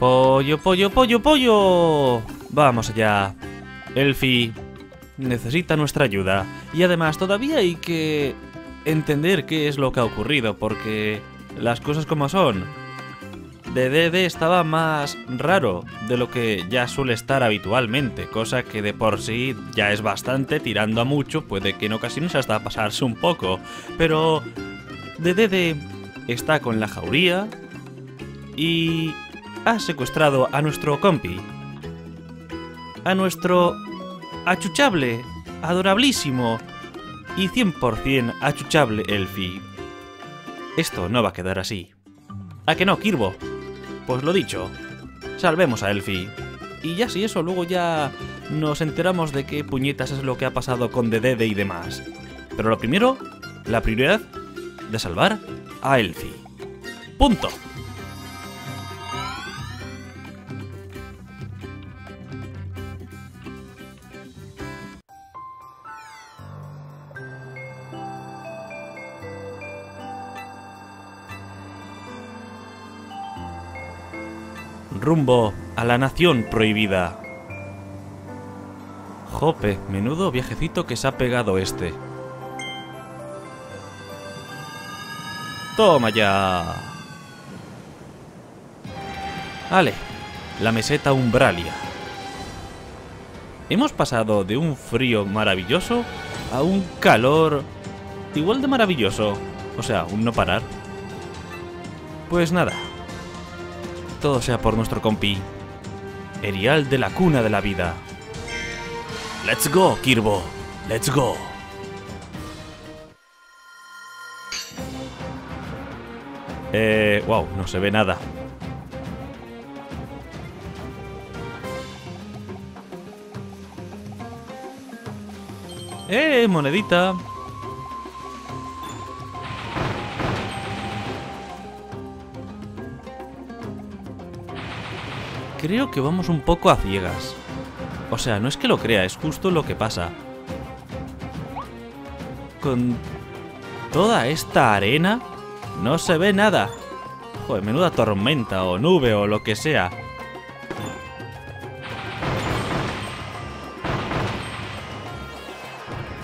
Pollo, pollo, pollo, pollo. Vamos allá. Elfi necesita nuestra ayuda. Y además todavía hay que entender qué es lo que ha ocurrido, porque las cosas como son. DDD estaba más raro de lo que ya suele estar habitualmente, cosa que de por sí ya es bastante, tirando a mucho, puede que en ocasiones hasta pasarse un poco, pero DDD está con la jauría y ha secuestrado a nuestro compi, a nuestro achuchable, adorablísimo y 100% achuchable Elfi. Esto no va a quedar así. ¿A que no, Kirbo? Pues lo dicho, salvemos a Elfi. Y ya si eso, luego ya nos enteramos de qué puñetas es lo que ha pasado con Dedede y demás. Pero lo primero, la prioridad de salvar a Elfi. Punto. Rumbo a la nación prohibida. Jope, menudo viajecito que se ha pegado este. Toma ya. Vale, la meseta Umbralia. Hemos pasado de un frío maravilloso a un calor igual de maravilloso. O sea, un no parar. Pues nada, todo sea por nuestro compi. Erial de la cuna de la vida. Let's go, Kirbo. Let's go. Eh, wow, no se ve nada. Eh, monedita. Creo que vamos un poco a ciegas. O sea, no es que lo crea, es justo lo que pasa. Con toda esta arena no se ve nada. Joder, menuda tormenta o nube o lo que sea.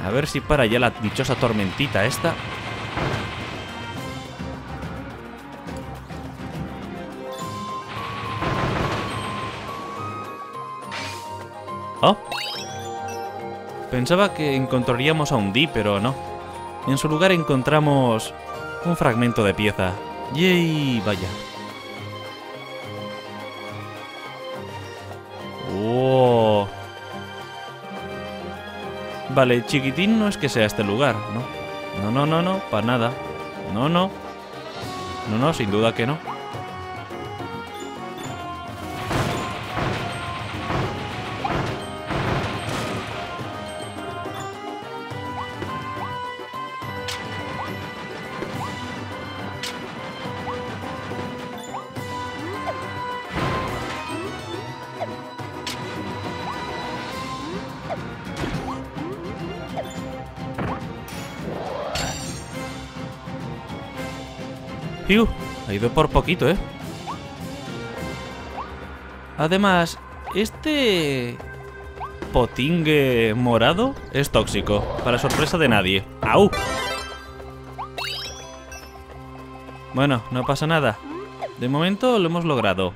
A ver si para ya la dichosa tormentita esta. Pensaba que encontraríamos a un Di, pero no. En su lugar encontramos un fragmento de pieza. ¡Yay! Vaya. ¡Oh! Vale, chiquitín no es que sea este lugar, ¿no? No, no, no, no, para nada. No, no. No, no, sin duda que no. Fiu, ha ido por poquito, ¿eh? Además, este potingue morado es tóxico, para sorpresa de nadie. ¡Au! Bueno, no pasa nada. De momento lo hemos logrado.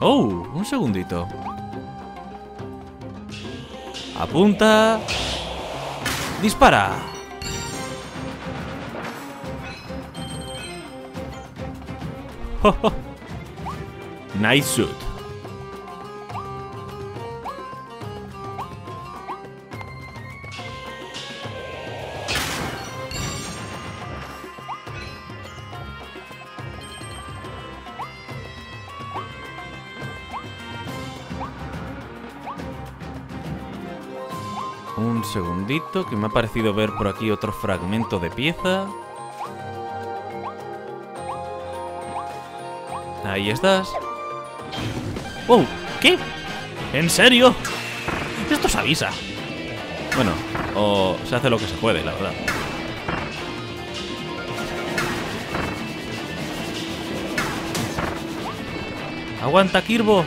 Oh, un segundito. Apunta. Dispara. nice suit. Que me ha parecido ver por aquí otro fragmento de pieza. Ahí estás. ¡Wow! ¿Qué? ¿En serio? Esto se avisa. Bueno, o se hace lo que se puede, la verdad. Aguanta, Kirbo.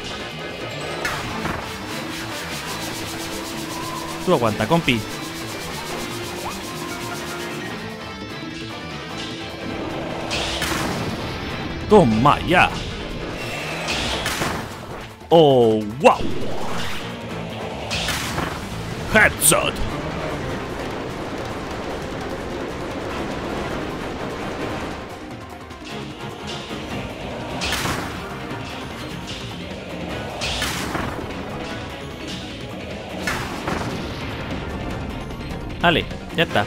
Tú aguanta, compi. Toma ya. Oh, wow. Headshot. Vale, ya está.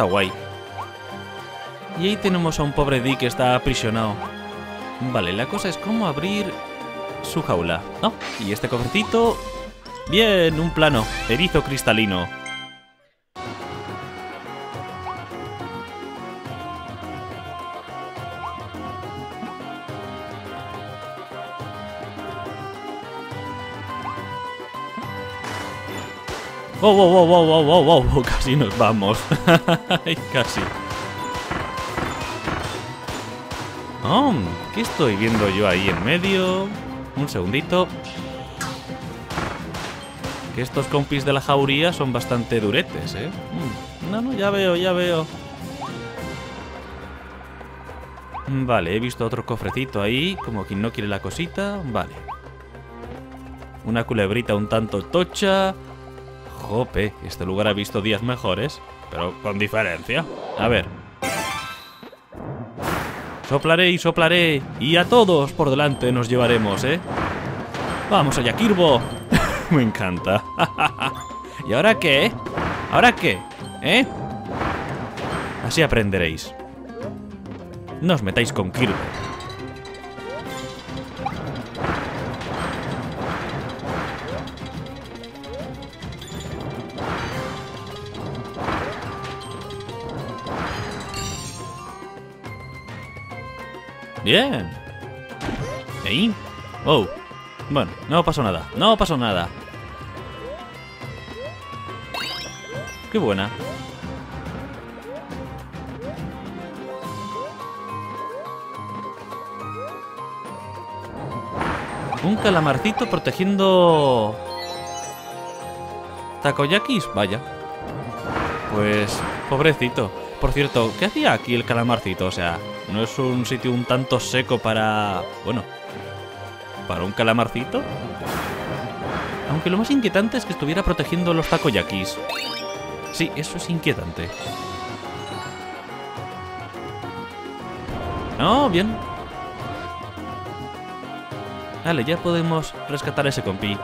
Está guay. Y ahí tenemos a un pobre Dick que está aprisionado. Vale, la cosa es cómo abrir su jaula. ¿No? Y este cofrecito... Bien, un plano. Erizo cristalino. Wow, wow, wow, wow, wow, wow, wow, casi nos vamos. casi. ¿qué estoy viendo yo ahí en medio? Un segundito. Que estos compis de la jauría son bastante duretes, ¿eh? Mm, no, no, ya veo, ya veo. Vale, he visto otro cofrecito ahí, como quien no quiere la cosita. Vale. Una culebrita un tanto tocha. Jope, este lugar ha visto días mejores, pero con diferencia. A ver. Soplaré y soplaré, y a todos por delante nos llevaremos, ¿eh? Vamos allá, Kirbo. Me encanta. ¿Y ahora qué? ¿Ahora qué? ¿Eh? Así aprenderéis. No os metáis con Kirbo. Bien. ¿Ahí? Oh. Bueno, no pasó nada. No pasó nada. Qué buena. Un calamarcito protegiendo... Takoyakis, vaya. Pues, pobrecito. Por cierto, ¿qué hacía aquí el calamarcito? O sea, ¿no es un sitio un tanto seco para... bueno... para un calamarcito? Aunque lo más inquietante es que estuviera protegiendo los takoyakis. Sí, eso es inquietante. No, bien. Vale, ya podemos rescatar a ese compi.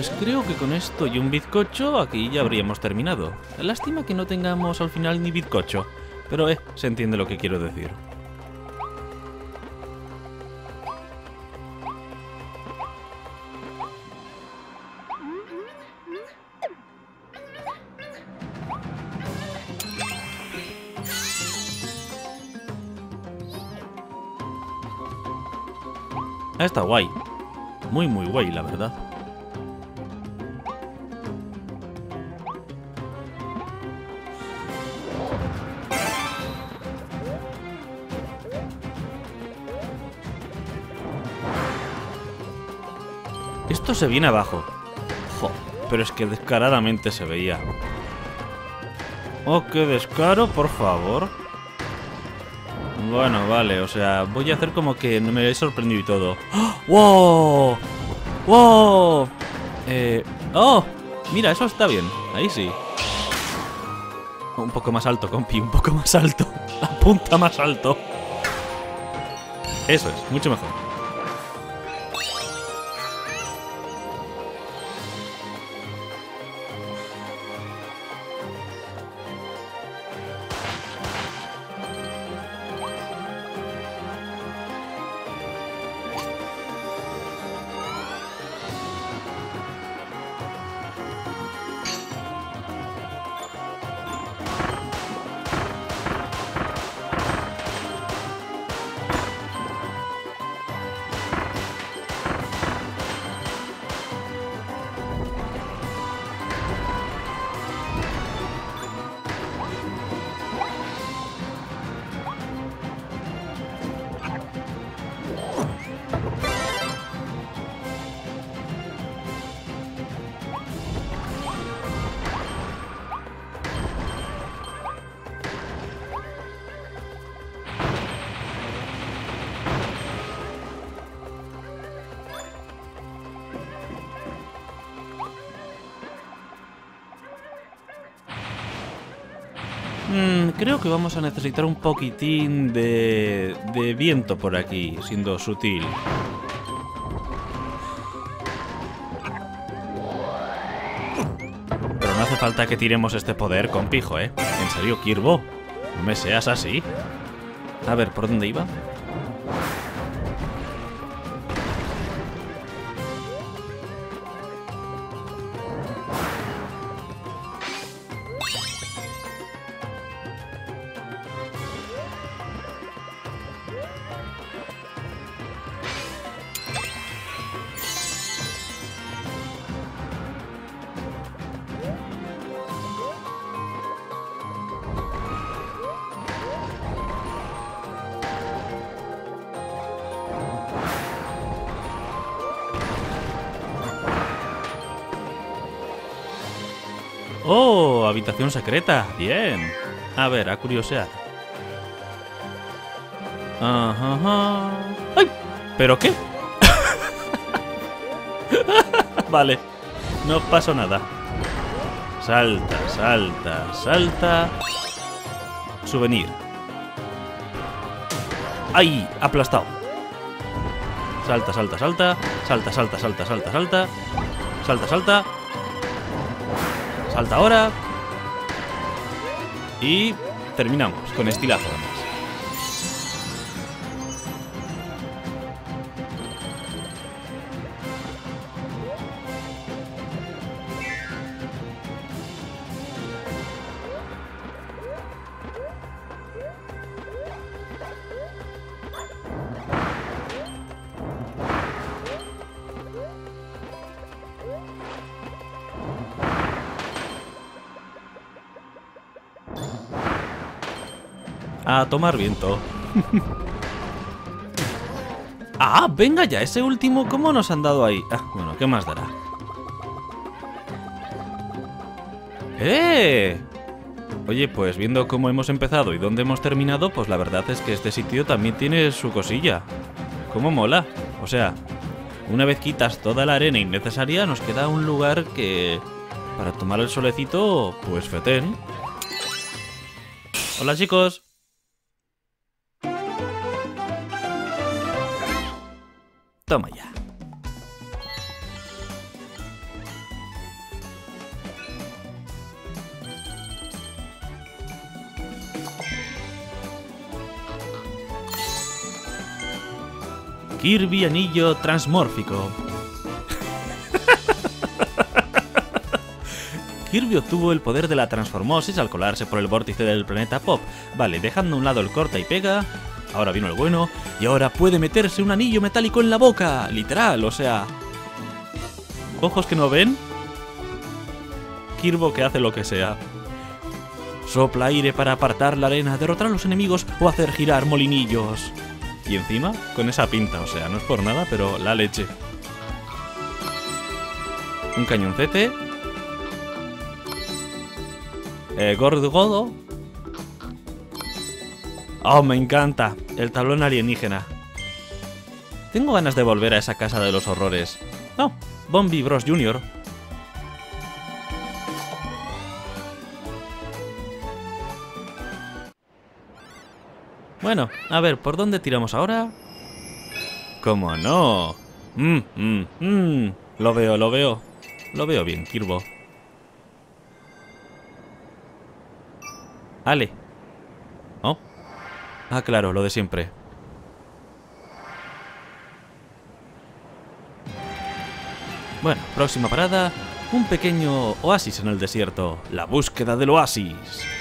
Pues creo que con esto y un bizcocho aquí ya habríamos terminado. Lástima que no tengamos al final ni bizcocho, pero eh, se entiende lo que quiero decir. Está guay. Muy, muy guay, la verdad. Se viene abajo. Jo, pero es que descaradamente se veía. Oh, qué descaro, por favor. Bueno, vale, o sea, voy a hacer como que me he sorprendido y todo. ¡Oh! ¡Wow! ¡Wow! Eh... ¡Oh! Mira, eso está bien. Ahí sí. Un poco más alto, compi, un poco más alto. Apunta más alto. Eso es, mucho mejor. Mm, creo que vamos a necesitar un poquitín de, de viento por aquí, siendo sutil. Pero no hace falta que tiremos este poder con pijo, ¿eh? En serio, Kirbo, no me seas así. A ver, ¿por dónde iba? Secreta. Bien. A ver, a curiosear. Ajá, ajá. ¡Ay! ¿Pero qué? vale. No pasó nada. Salta, salta, salta. Souvenir. ¡Ay! Aplastado. Salta, salta, salta. Salta, salta, salta, salta, salta. Salta, salta. Salta ahora. Y terminamos con estilazo A tomar viento. ah, venga ya, ese último, ¿cómo nos han dado ahí? Ah, bueno, ¿qué más dará? ¡Eh! Oye, pues viendo cómo hemos empezado y dónde hemos terminado, pues la verdad es que este sitio también tiene su cosilla. ¿Cómo mola? O sea, una vez quitas toda la arena innecesaria, nos queda un lugar que... Para tomar el solecito, pues fetén. Hola chicos. Kirby Anillo Transmórfico. Kirby obtuvo el poder de la transformosis al colarse por el vórtice del planeta Pop. Vale, dejando a un lado el corta y pega, ahora vino el bueno, y ahora puede meterse un anillo metálico en la boca, literal, o sea... Ojos que no ven. Kirbo que hace lo que sea. Sopla aire para apartar la arena, derrotar a los enemigos o hacer girar molinillos. Y encima, con esa pinta, o sea, no es por nada, pero la leche. Un cañoncete. Eh, gordo godo. Oh, me encanta. El tablón alienígena. Tengo ganas de volver a esa casa de los horrores. No, Bombi Bros Jr. Bueno, a ver, ¿por dónde tiramos ahora? ¿Cómo no? Mm, mm, mm. Lo veo, lo veo. Lo veo bien, Kirbo. Ale. ¿Oh? Ah, claro, lo de siempre. Bueno, próxima parada, un pequeño oasis en el desierto, la búsqueda del oasis.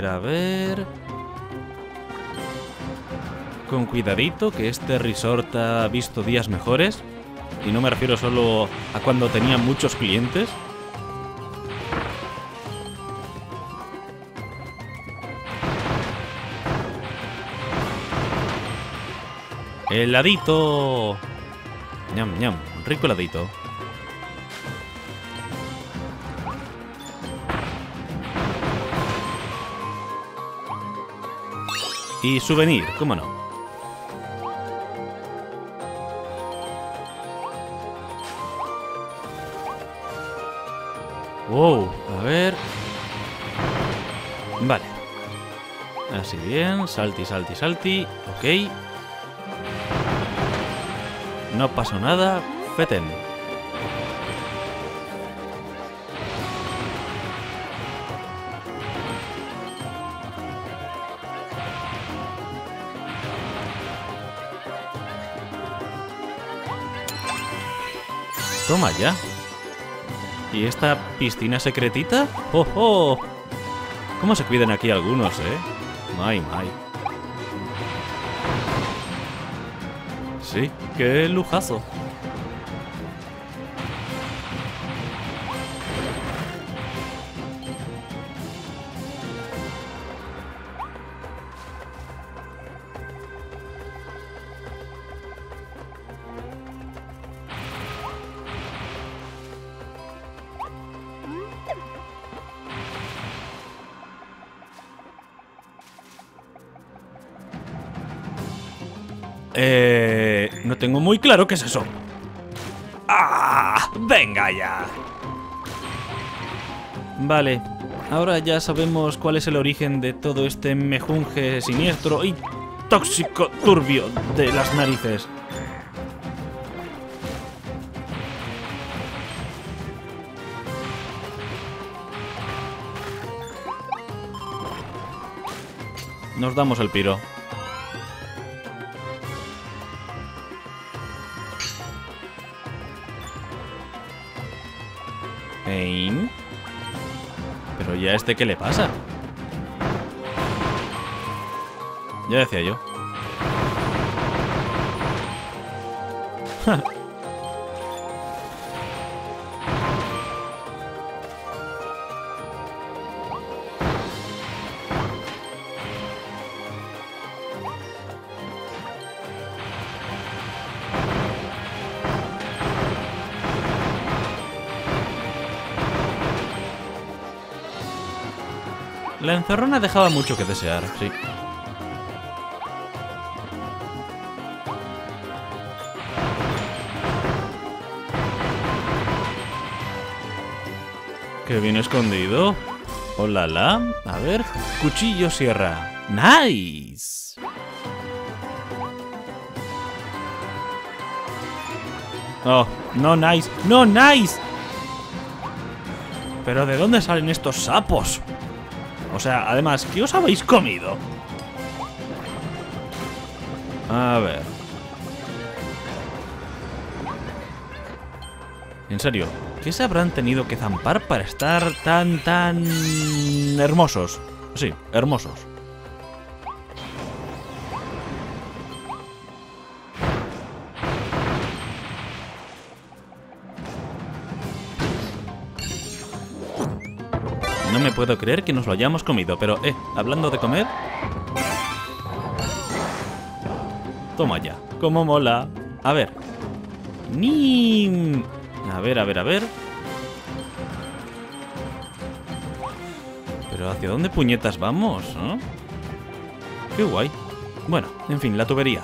Ver, a ver. Con cuidadito, que este resort ha visto días mejores. Y no me refiero solo a cuando tenía muchos clientes. Heladito. Ñam, ñam. Rico heladito. Y souvenir, cómo no. Wow, a ver. Vale. Así bien, salti, salti, salti. Ok. No pasó nada. Feten. Toma ya. ¿Y esta piscina secretita? ¡Oh, oh! ¿Cómo se cuidan aquí algunos, eh? May, may. Sí, qué lujazo. Claro qué es eso. ¡Ah! ¡Venga ya! Vale, ahora ya sabemos cuál es el origen de todo este mejunje siniestro y tóxico turbio de las narices. Nos damos el piro. Ya este qué le pasa? Ya decía yo. La encerrona dejaba mucho que desear, sí. Qué bien escondido. Hola, la. A ver, cuchillo sierra. Nice. Oh, no nice. No nice. Pero ¿de dónde salen estos sapos? O sea, además, ¿qué os habéis comido? A ver. En serio, ¿qué se habrán tenido que zampar para estar tan, tan... hermosos? Sí, hermosos. puedo creer que nos lo hayamos comido, pero eh, hablando de comer... Toma ya, como mola. A ver. Ni... A ver, a ver, a ver. Pero ¿hacia dónde puñetas vamos? ¿no? Qué guay. Bueno, en fin, la tubería.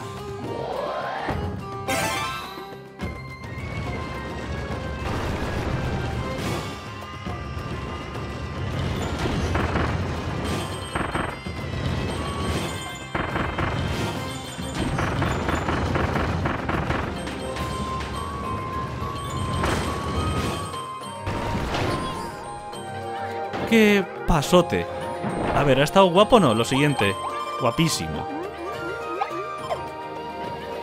¡Qué pasote! A ver, ¿ha estado guapo o no? Lo siguiente. Guapísimo.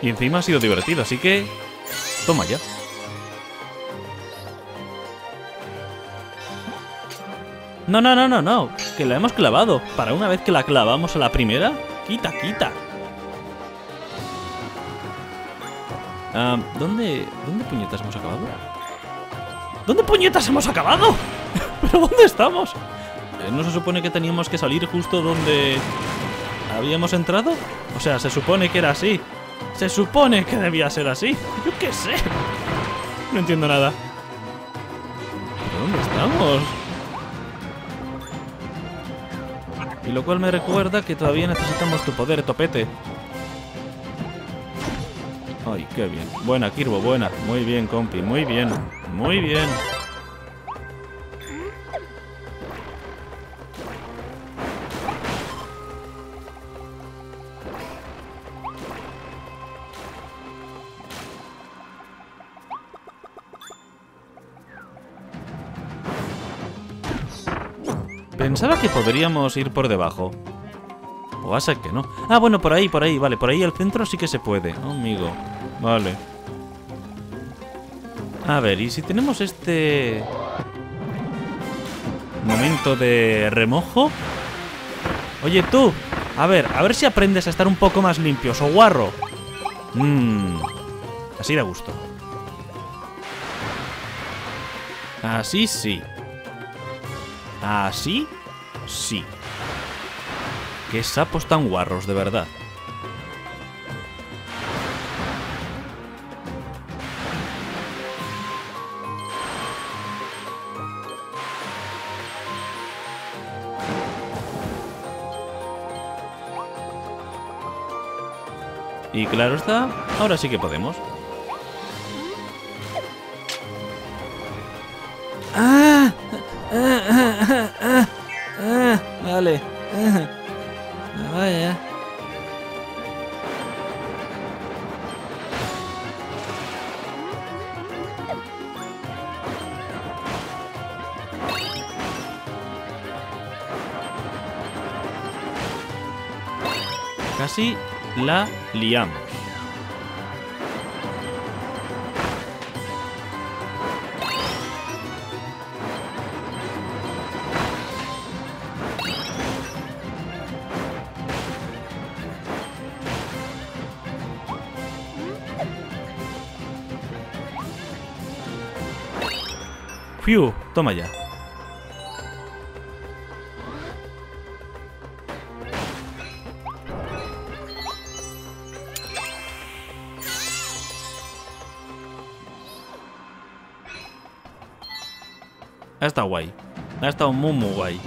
Y encima ha sido divertido, así que... Toma ya. No, no, no, no, no. Que la hemos clavado. Para una vez que la clavamos a la primera, quita, quita. Ah, ¿Dónde... ¿Dónde puñetas hemos acabado? ¿Dónde puñetas hemos acabado? ¿Pero dónde estamos? Eh, ¿No se supone que teníamos que salir justo donde habíamos entrado? O sea, se supone que era así. Se supone que debía ser así. Yo qué sé. No entiendo nada. ¿Dónde estamos? Y lo cual me recuerda que todavía necesitamos tu poder, topete. Ay, qué bien. Buena, Kirbo, buena. Muy bien, compi. Muy bien. Muy bien. Pensaba que podríamos ir por debajo. O a que no. Ah, bueno, por ahí, por ahí, vale. Por ahí al centro sí que se puede. Amigo. Vale. A ver, ¿y si tenemos este... Momento de remojo? Oye, tú. A ver, a ver si aprendes a estar un poco más limpios, o guarro. Mmm. Así de gusto. Así sí. Así sí. Qué sapos tan guarros, de verdad. Y claro está, ahora sí que podemos. La liamos. Toma ya. Ha estado guay. Ha estado muy, muy guay.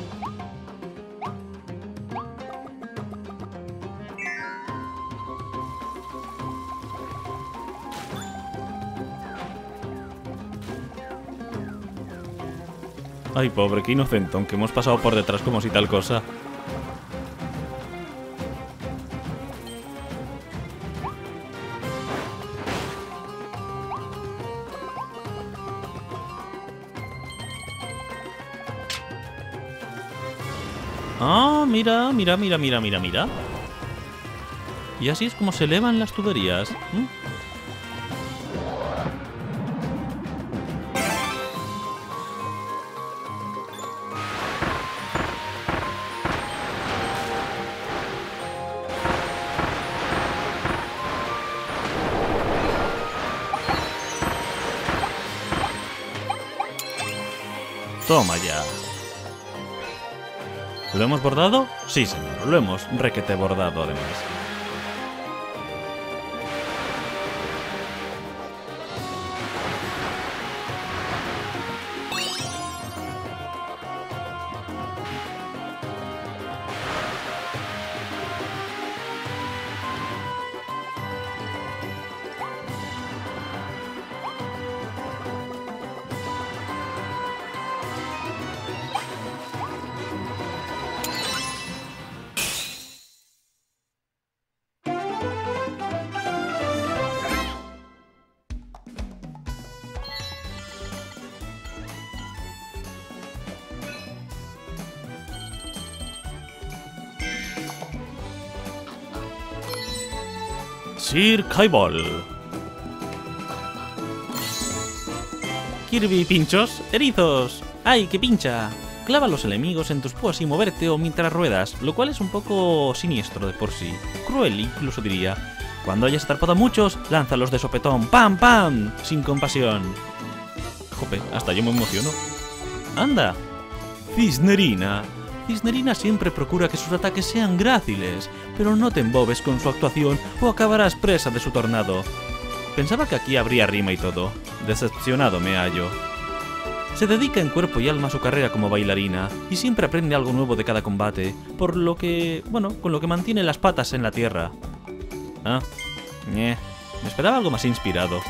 Ay, pobre, qué inocentón, que hemos pasado por detrás como si tal cosa. Mira, mira, mira, mira, mira, mira. Y así es como se elevan las tuberías. Toma ya. ¿Lo hemos bordado? Sí, señor, lo hemos requete bordado además. Kaibol. Kirby pinchos, erizos. ¡Ay, que pincha! Clava a los enemigos en tus púas y moverte o mientras ruedas, lo cual es un poco siniestro de por sí. Cruel incluso diría. Cuando hayas atrapado a muchos, lánzalos de sopetón. ¡Pam, pam! Sin compasión. Jope, hasta yo me emociono. ¡Anda! Cisnerina. Cisnerina siempre procura que sus ataques sean gráciles, pero no te embobes con su actuación o acabarás presa de su tornado. Pensaba que aquí habría rima y todo. Decepcionado me hallo. Se dedica en cuerpo y alma a su carrera como bailarina y siempre aprende algo nuevo de cada combate, por lo que, bueno, con lo que mantiene las patas en la tierra. Ah, eh, me esperaba algo más inspirado.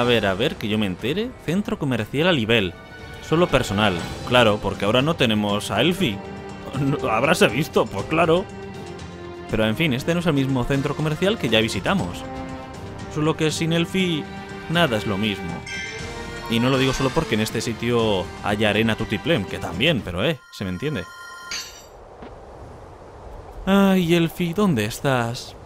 A ver, a ver, que yo me entere. Centro comercial a nivel. Solo personal. Claro, porque ahora no tenemos a Elfie. No, Habráse visto, pues claro. Pero en fin, este no es el mismo centro comercial que ya visitamos. Solo que sin Elfie, nada es lo mismo. Y no lo digo solo porque en este sitio haya arena tutiplem, que también, pero eh, se me entiende. Ay, Elfie, ¿dónde estás?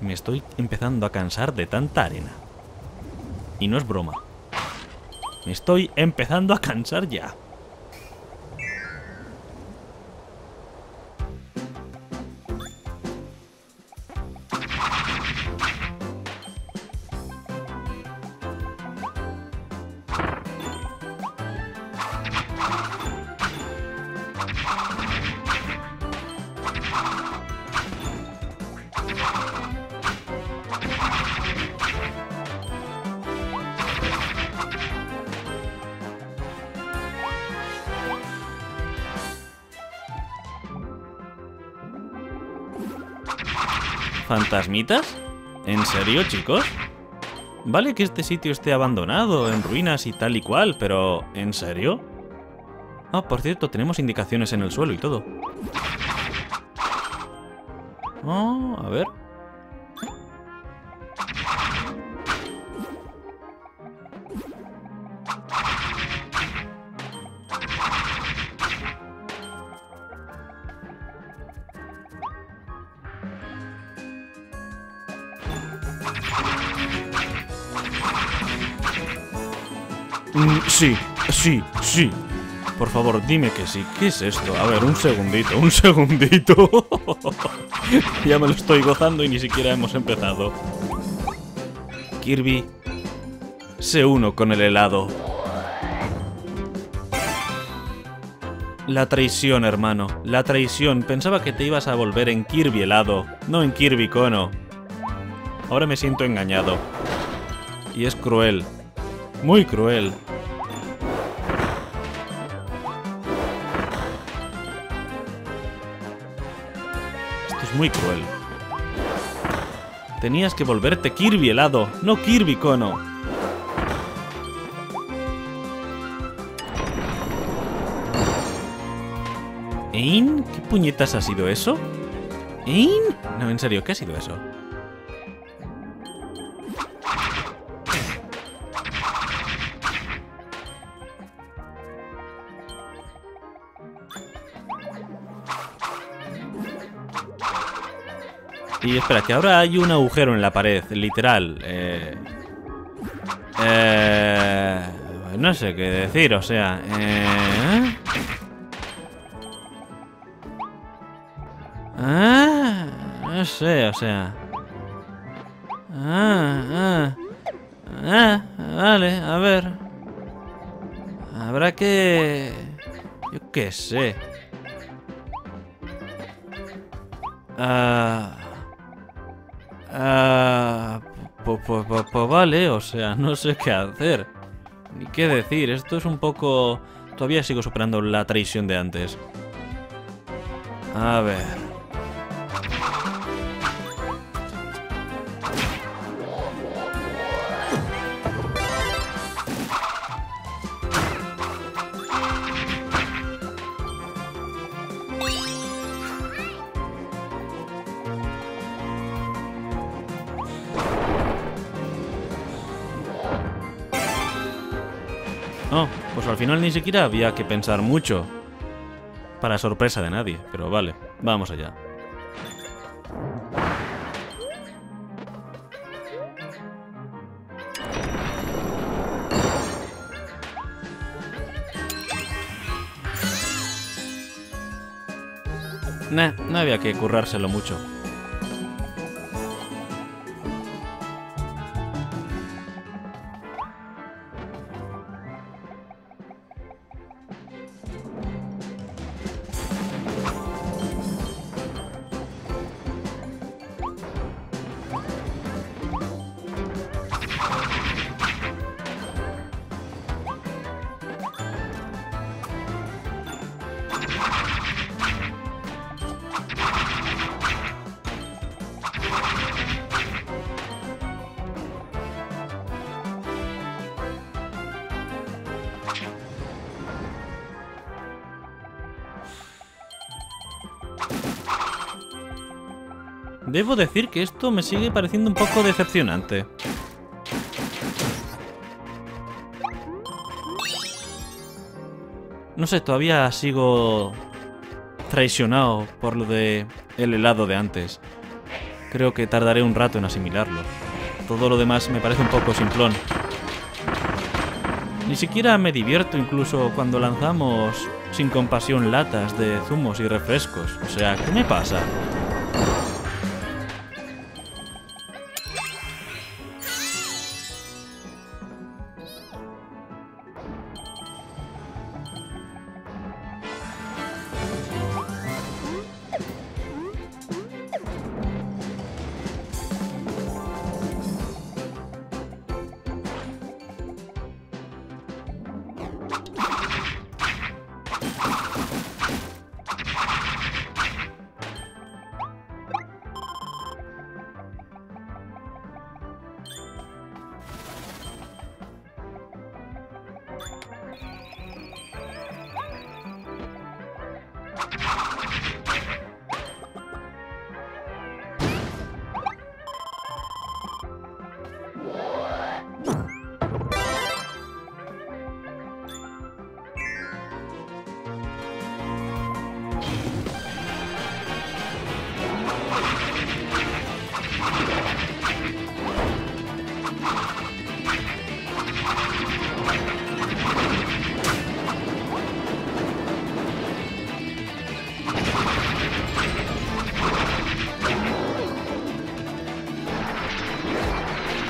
Me estoy empezando a cansar de tanta arena. Y no es broma. Me estoy empezando a cansar ya. ¿Fantasmitas? ¿En serio, chicos? Vale que este sitio esté abandonado, en ruinas y tal y cual, pero ¿en serio? Ah, por cierto, tenemos indicaciones en el suelo y todo. Oh, a ver. Sí, sí. Por favor, dime que sí. ¿Qué es esto? A ver, un segundito, un segundito. ya me lo estoy gozando y ni siquiera hemos empezado. Kirby, se uno con el helado. La traición, hermano. La traición. Pensaba que te ibas a volver en Kirby helado, no en Kirby cono. Ahora me siento engañado. Y es cruel. Muy cruel. Muy cruel. Tenías que volverte Kirby helado, no Kirby cono. ¿Ein? ¿Qué puñetas ha sido eso? ¿Ein? No, en serio, ¿qué ha sido eso? Y espera, que ahora hay un agujero en la pared, literal. Eh, eh, no sé qué decir, o sea... Eh, ah, no sé, o sea... Ah, ah, ah, vale, a ver. Habrá que... Yo qué sé. Ah... Ah, vale, o sea, no sé qué hacer. Ni qué decir, esto es un poco... Todavía sigo superando la traición de antes. A ver... final ni siquiera había que pensar mucho. Para sorpresa de nadie, pero vale, vamos allá. Nah, no había que currárselo mucho. Debo decir que esto me sigue pareciendo un poco decepcionante. No sé, todavía sigo traicionado por lo de el helado de antes. Creo que tardaré un rato en asimilarlo. Todo lo demás me parece un poco simplón. Ni siquiera me divierto incluso cuando lanzamos sin compasión latas de zumos y refrescos. O sea, ¿qué me pasa?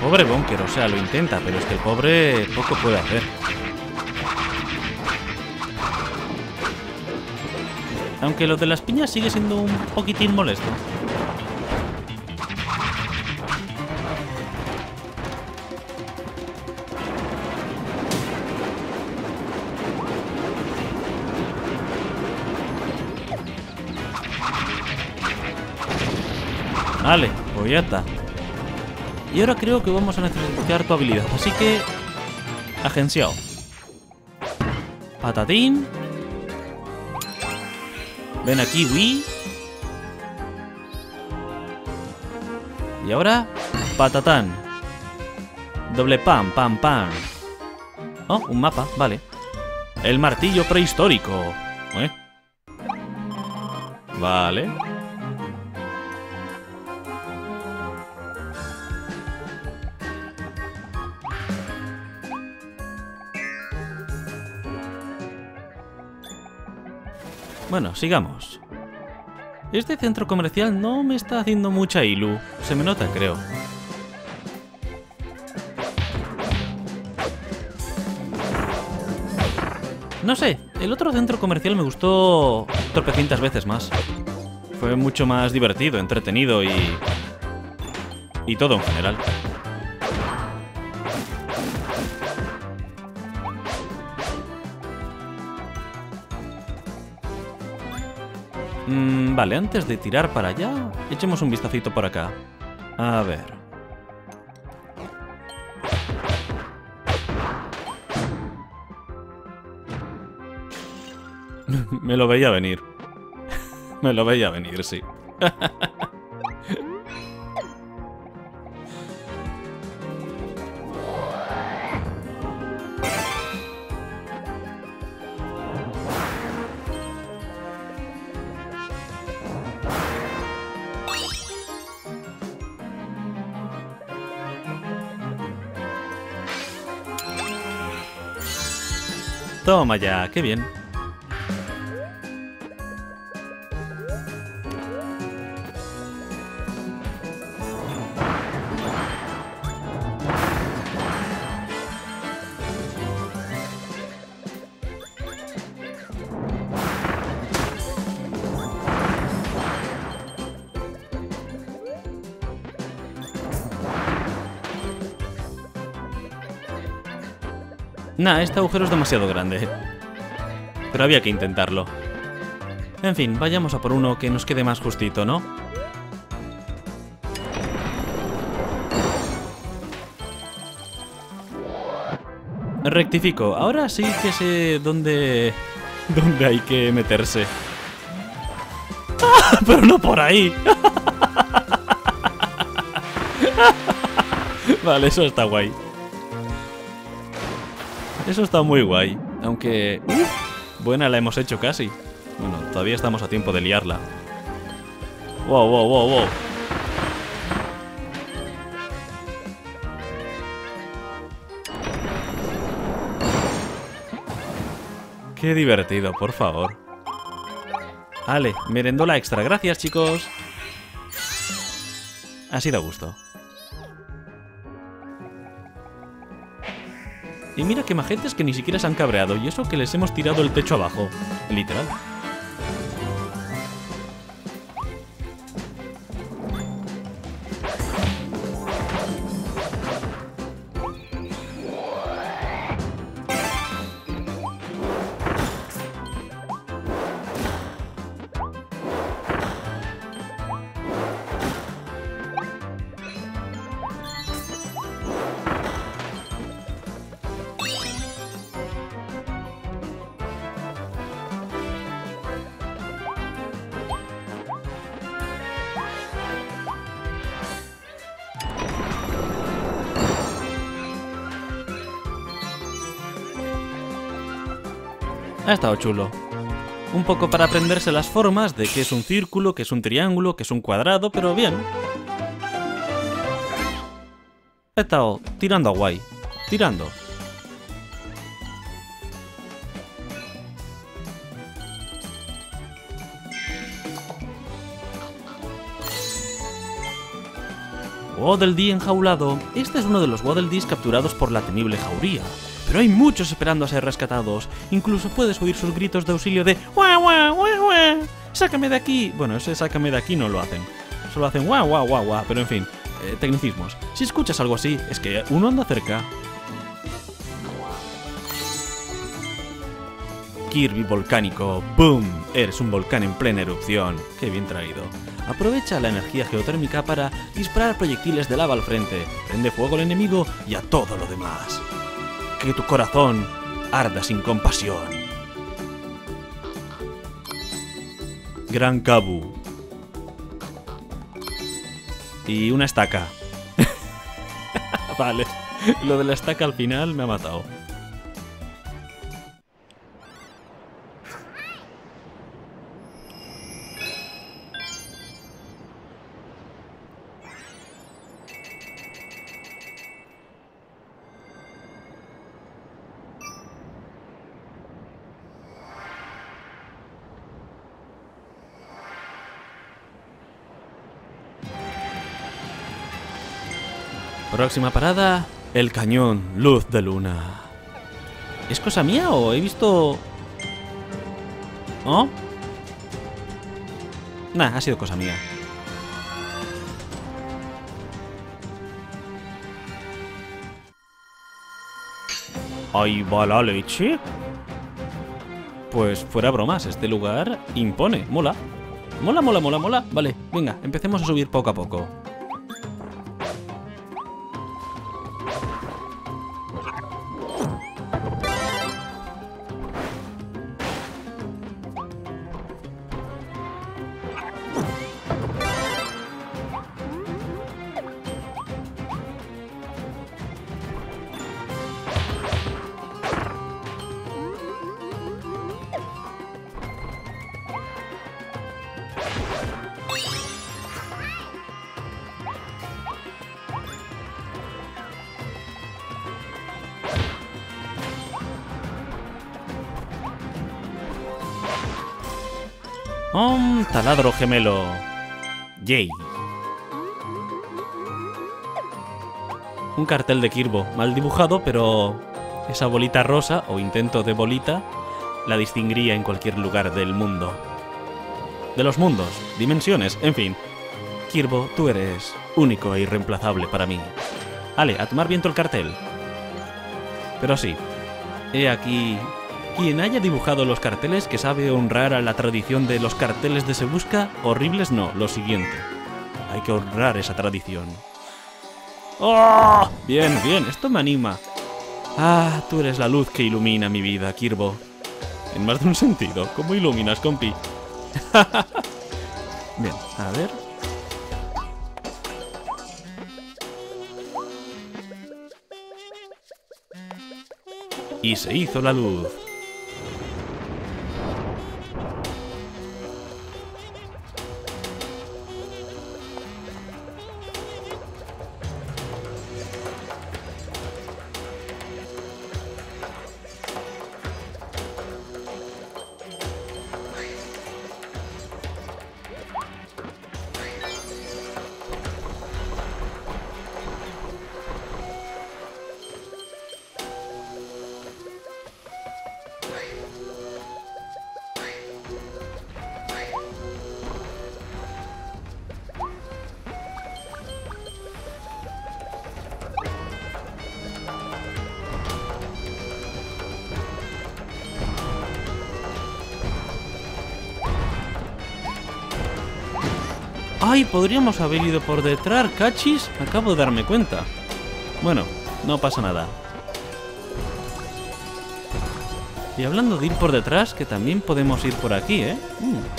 Pobre Bonker, o sea, lo intenta, pero es que el pobre poco puede hacer. Aunque lo de las piñas sigue siendo un poquitín molesto. Vale, pues está. Y ahora creo que vamos a necesitar tu habilidad. Así que... Agenciado. Patatín. Ven aquí, Wii. Y ahora... Patatán. Doble pam, pam, pam. Oh, un mapa, vale. El martillo prehistórico. ¿Eh? Vale. Bueno, sigamos. Este centro comercial no me está haciendo mucha ilu. Se me nota, creo. No sé, el otro centro comercial me gustó tropecientas veces más. Fue mucho más divertido, entretenido y... Y todo en general. Vale, antes de tirar para allá, echemos un vistacito por acá. A ver. Me lo veía venir. Me lo veía venir, sí. Toma ya, qué bien. Nah, este agujero es demasiado grande. Pero había que intentarlo. En fin, vayamos a por uno que nos quede más justito, ¿no? Rectifico, ahora sí que sé dónde... dónde hay que meterse. ¡Ah! Pero no por ahí. vale, eso está guay. Eso está muy guay. Aunque... buena la hemos hecho casi. Bueno, todavía estamos a tiempo de liarla. Wow, wow, wow, wow. Qué divertido, por favor. Vale, merendola extra. Gracias, chicos. Ha sido gusto. Y mira que magentes que ni siquiera se han cabreado, y eso que les hemos tirado el techo abajo. Literal. Chulo. Un poco para aprenderse las formas de qué es un círculo, qué es un triángulo, qué es un cuadrado, pero bien. He estado tirando a guay. Tirando. Waddle Dee enjaulado. Este es uno de los Waddle Dees capturados por la temible jauría. Pero hay muchos esperando a ser rescatados. Incluso puedes oír sus gritos de auxilio de ¡Guau, guau, guau! ¡Sácame de aquí! Bueno, ese sácame de aquí no lo hacen. Solo hacen guau, guau, guau, guau. Pero en fin, eh, tecnicismos. Si escuchas algo así, es que uno anda cerca. Kirby volcánico. ¡Boom! Eres un volcán en plena erupción. ¡Qué bien traído! Aprovecha la energía geotérmica para disparar proyectiles de lava al frente. Prende fuego al enemigo y a todo lo demás. Que tu corazón arda sin compasión. Gran Kabu. Y una estaca. vale. Lo de la estaca al final me ha matado. Próxima parada, el cañón Luz de Luna. ¿Es cosa mía o he visto...? ¿Oh? Nah, ha sido cosa mía. Ahí va la leche. Pues fuera bromas, este lugar impone, mola. Mola, mola, mola, mola. Vale, venga, empecemos a subir poco a poco. Taladro gemelo. Yay. Un cartel de Kirbo, mal dibujado, pero esa bolita rosa, o intento de bolita, la distinguiría en cualquier lugar del mundo. De los mundos, dimensiones, en fin. Kirbo, tú eres único e irreemplazable para mí. Ale, a tomar viento el cartel. Pero sí, he aquí quien haya dibujado los carteles que sabe honrar a la tradición de los carteles de Se Busca, horribles no, lo siguiente. Hay que honrar esa tradición. ¡Oh! Bien, bien, esto me anima. Ah, tú eres la luz que ilumina mi vida, Kirbo. En más de un sentido, ¿cómo iluminas, compi? bien, a ver. Y se hizo la luz. ¡Ay! Podríamos haber ido por detrás, cachis. Acabo de darme cuenta. Bueno, no pasa nada. Y hablando de ir por detrás, que también podemos ir por aquí, ¿eh? Mm.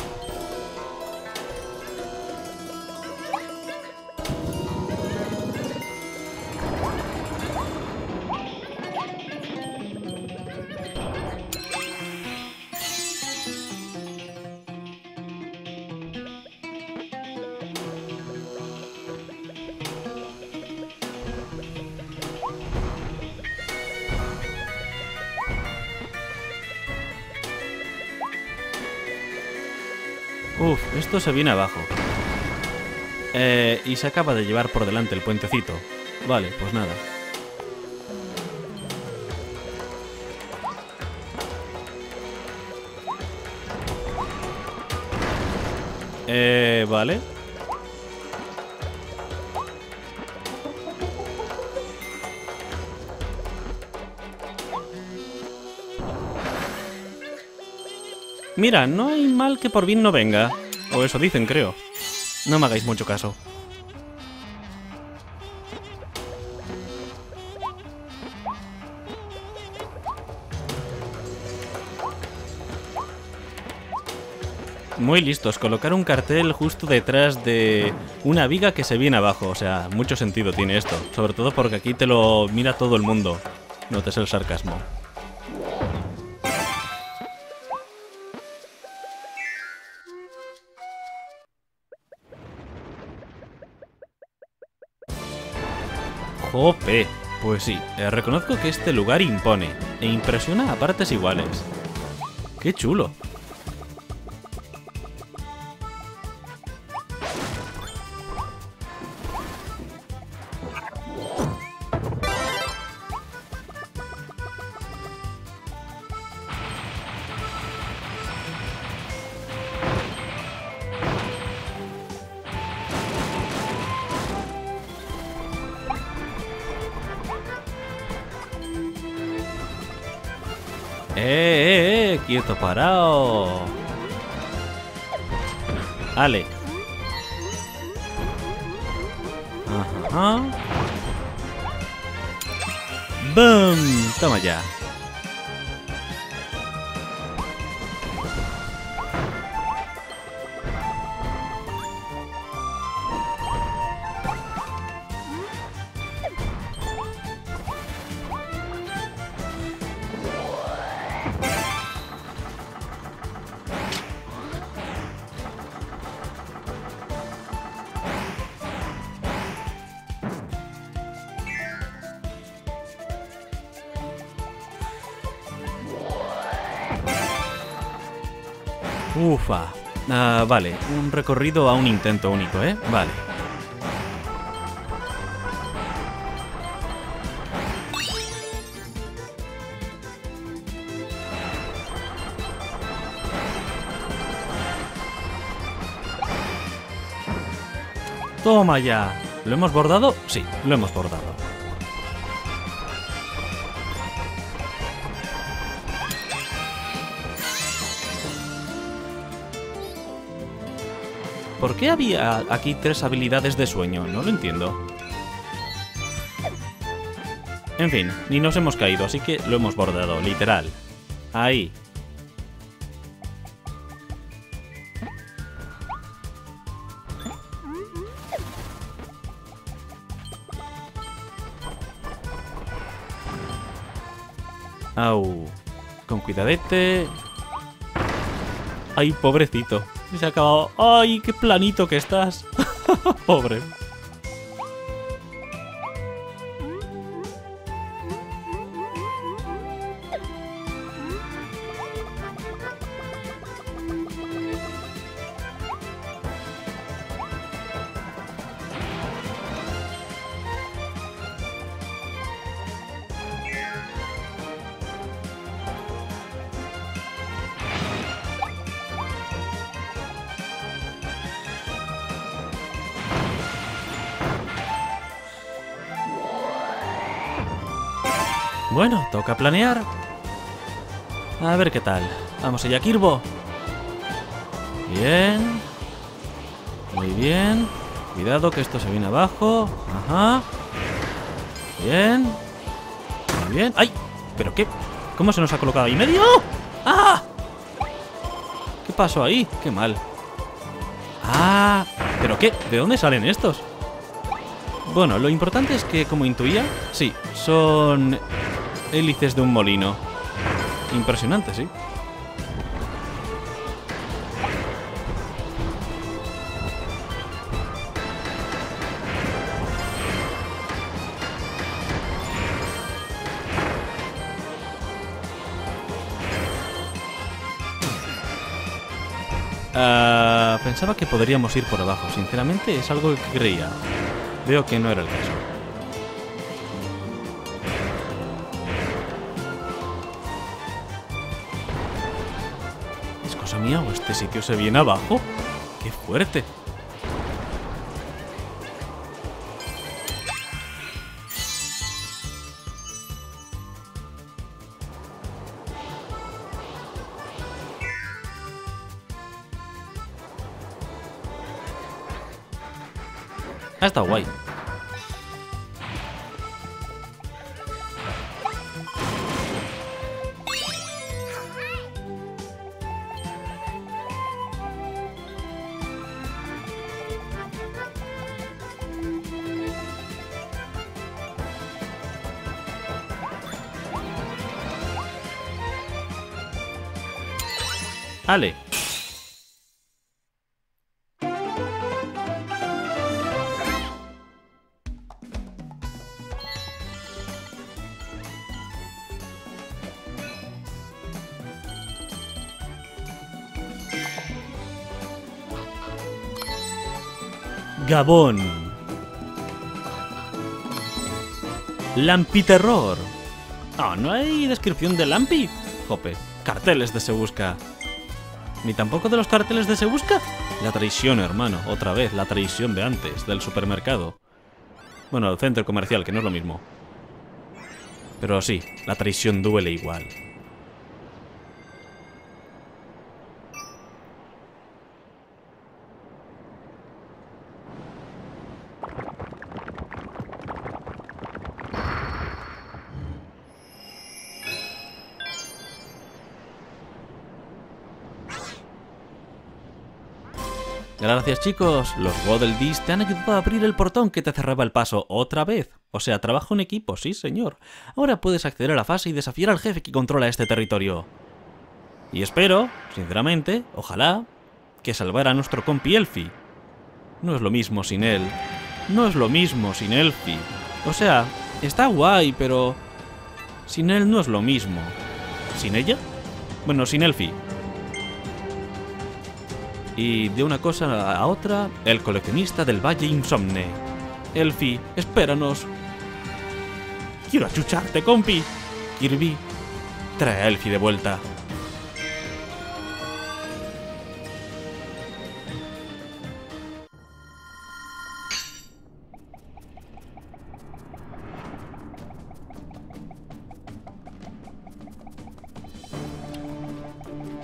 Se viene abajo. Eh, y se acaba de llevar por delante el puentecito. Vale, pues nada. Eh, vale. Mira, no hay mal que por bien no venga. O eso dicen, creo. No me hagáis mucho caso. Muy listos, colocar un cartel justo detrás de una viga que se viene abajo. O sea, mucho sentido tiene esto. Sobre todo porque aquí te lo mira todo el mundo. Notes el sarcasmo. ¡Jope! Pues sí, eh, reconozco que este lugar impone e impresiona a partes iguales. ¡Qué chulo! ¡Eh, Ufa. Ah, vale, un recorrido a un intento único, ¿eh? Vale. Toma ya. ¿Lo hemos bordado? Sí, lo hemos bordado. ¿Por qué había aquí tres habilidades de sueño? No lo entiendo. En fin, ni nos hemos caído, así que lo hemos bordado, literal. Ahí. Au. Con cuidadete. Ay, pobrecito. Se ha acabado. ¡Ay, qué planito que estás! Pobre. Toca planear. A ver qué tal. Vamos allá, Kirbo. Bien. Muy bien. Cuidado que esto se viene abajo. Ajá. Bien. Muy bien. ¡Ay! ¿Pero qué? ¿Cómo se nos ha colocado ahí medio? ¡Ah! ¿Qué pasó ahí? Qué mal. ¡Ah! ¿Pero qué? ¿De dónde salen estos? Bueno, lo importante es que, como intuía, sí, son hélices de un molino. Impresionante, sí. Ah, pensaba que podríamos ir por abajo. Sinceramente, es algo que creía. Veo que no era el caso. ¿Es cosa mía o este sitio se viene abajo? ¡Qué fuerte! Ah, está guay. Gabón. Lampiterror. Oh, ¿no hay descripción de Lampi? Jope, carteles de Se Busca. ¿Ni tampoco de los carteles de Se Busca? La traición, hermano. Otra vez, la traición de antes, del supermercado. Bueno, el centro comercial, que no es lo mismo. Pero sí, la traición duele igual. Gracias chicos, los Waddle Dees te han ayudado a abrir el portón que te cerraba el paso otra vez. O sea, trabajo en equipo, sí señor. Ahora puedes acceder a la fase y desafiar al jefe que controla este territorio. Y espero, sinceramente, ojalá, que salvara a nuestro compi Elfi. No es lo mismo sin él. No es lo mismo sin Elfi. O sea, está guay, pero... Sin él no es lo mismo. ¿Sin ella? Bueno, sin Elfi. Y de una cosa a otra, el coleccionista del Valle Insomne. Elfi, espéranos. Quiero achucharte, compi. Kirby, trae a Elfi de vuelta.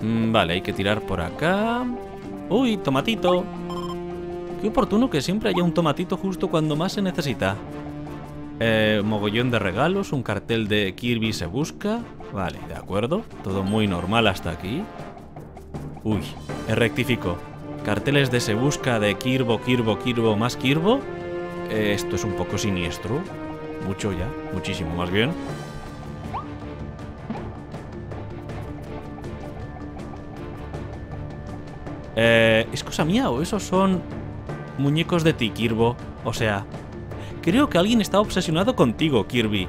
Mm, vale, hay que tirar por acá. Uy, tomatito. Qué oportuno que siempre haya un tomatito justo cuando más se necesita. Eh, mogollón de regalos, un cartel de Kirby se busca. Vale, de acuerdo. Todo muy normal hasta aquí. Uy, rectifico. Carteles de se busca de Kirbo, Kirbo, Kirbo, más Kirbo. Eh, esto es un poco siniestro. Mucho ya, muchísimo más bien. Cosa mía o esos son muñecos de ti, Kirbo? O sea, creo que alguien está obsesionado contigo, Kirby.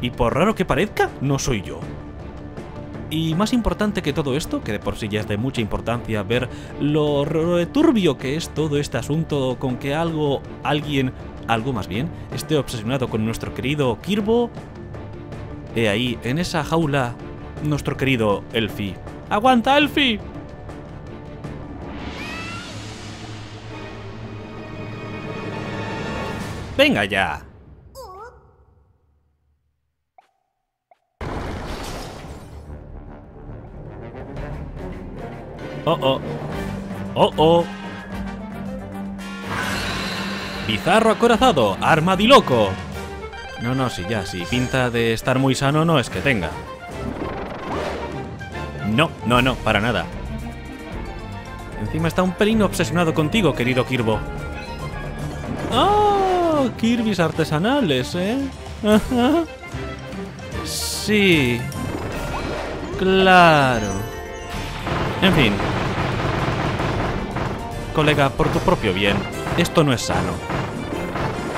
Y por raro que parezca, no soy yo. Y más importante que todo esto, que de por sí ya es de mucha importancia ver lo turbio que es todo este asunto con que algo, alguien, algo más bien, esté obsesionado con nuestro querido Kirbo. He ahí, en esa jaula, nuestro querido Elfi. ¡Aguanta, Elfi! ¡Venga ya! Oh, oh. Oh, oh. Bizarro acorazado, armadiloco. No, no, sí, ya, si pinta de estar muy sano no es que tenga. No, no, no, para nada. Encima está un pelín obsesionado contigo, querido Kirbo. ¡Oh! Kirby's artesanales, ¿eh? Sí. Claro. En fin. Colega, por tu propio bien, esto no es sano.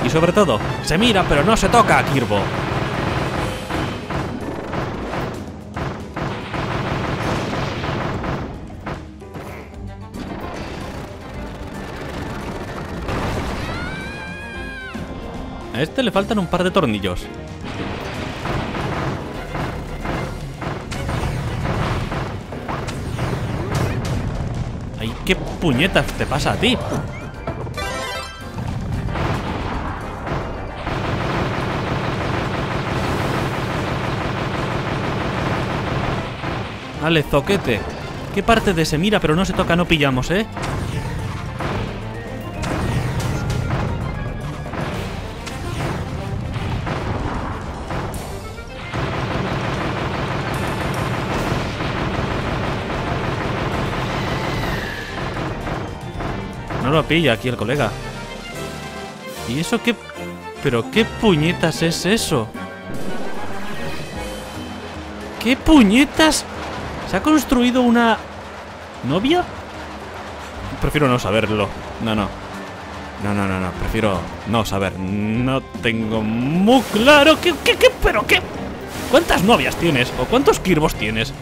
Y sobre todo, se mira pero no se toca, Kirbo. A este le faltan un par de tornillos. Ay, qué puñetas te pasa a ti. Vale, zoquete. ¿Qué parte de se mira pero no se toca no pillamos, eh? Pilla aquí el colega. ¿Y eso qué? ¿Pero qué puñetas es eso? ¿Qué puñetas? ¿Se ha construido una... ¿Novia? Prefiero no saberlo. No, no. No, no, no, no. Prefiero no saber. No tengo muy claro. ¿Qué, qué, qué? ¿Pero qué? ¿Cuántas novias tienes? ¿O cuántos kirbos tienes?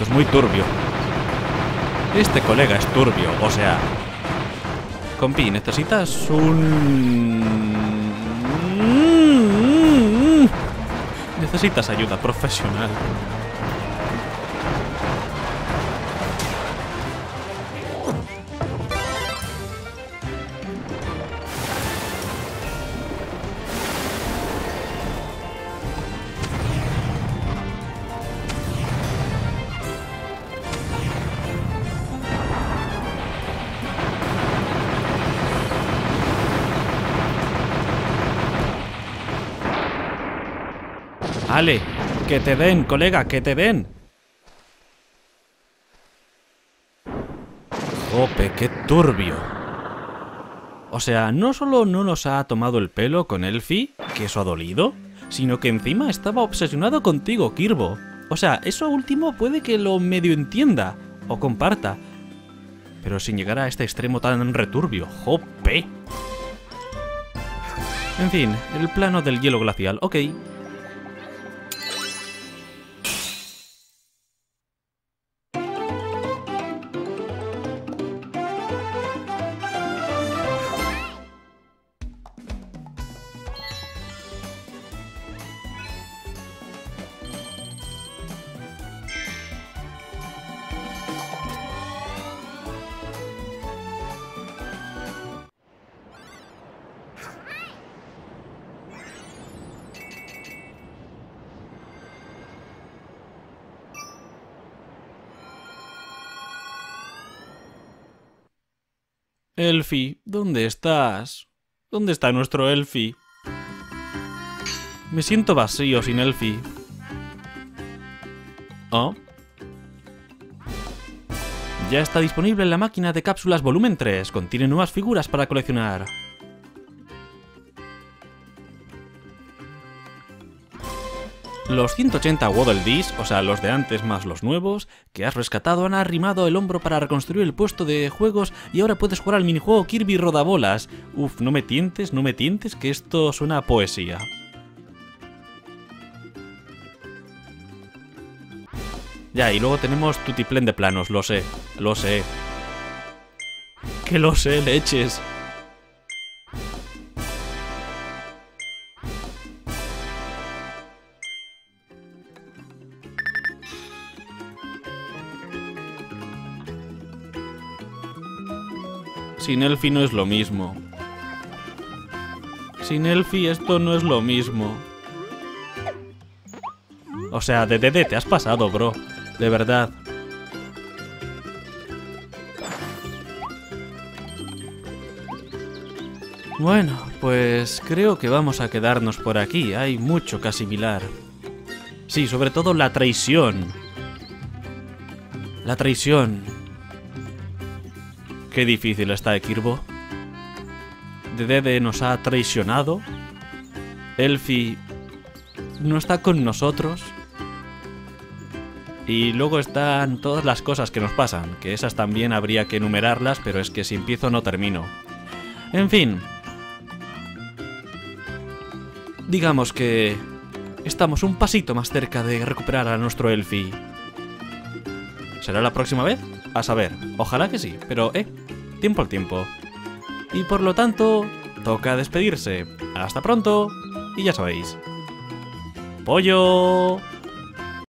Es muy turbio. Este colega es turbio, o sea... Compi, necesitas un... Necesitas ayuda profesional. Vale. Que te den, colega, que te den. Jope, qué turbio. O sea, no solo no nos ha tomado el pelo con Elfie, que eso ha dolido, sino que encima estaba obsesionado contigo, Kirbo. O sea, eso último puede que lo medio entienda o comparta, pero sin llegar a este extremo tan returbio. ¡Jope! En fin, el plano del hielo glacial, ok. Elfi, ¿dónde estás? ¿Dónde está nuestro Elfi? Me siento vacío sin Elfi. ¿Oh? Ya está disponible en la máquina de cápsulas volumen 3. Contiene nuevas figuras para coleccionar. Los 180 Waddle Dees, o sea, los de antes más los nuevos, que has rescatado han arrimado el hombro para reconstruir el puesto de juegos y ahora puedes jugar al minijuego Kirby Rodabolas. Uf, no me tientes, no me tientes, que esto suena poesía. Ya, y luego tenemos Tutiplén de planos, lo sé, lo sé. Que lo sé, leches. Sin Elfi no es lo mismo. Sin Elfi esto no es lo mismo. O sea, de te has pasado, bro. De verdad. Bueno, pues creo que vamos a quedarnos por aquí. Hay mucho que asimilar. Sí, sobre todo la traición. La traición. Qué difícil está Kirbo. Dedede nos ha traicionado. Elfi no está con nosotros. Y luego están todas las cosas que nos pasan, que esas también habría que enumerarlas, pero es que si empiezo no termino. En fin. Digamos que estamos un pasito más cerca de recuperar a nuestro Elfi. ¿Será la próxima vez? A saber, ojalá que sí, pero eh, tiempo al tiempo. Y por lo tanto, toca despedirse. Hasta pronto, y ya sabéis. ¡Pollo!